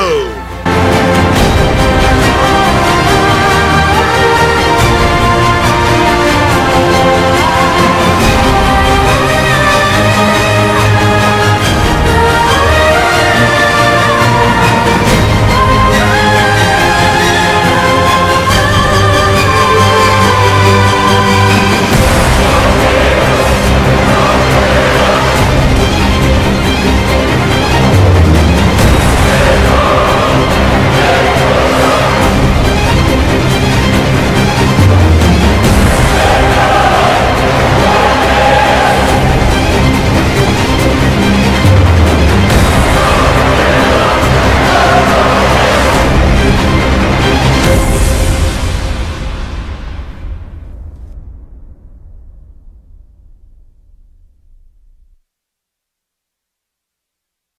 Go.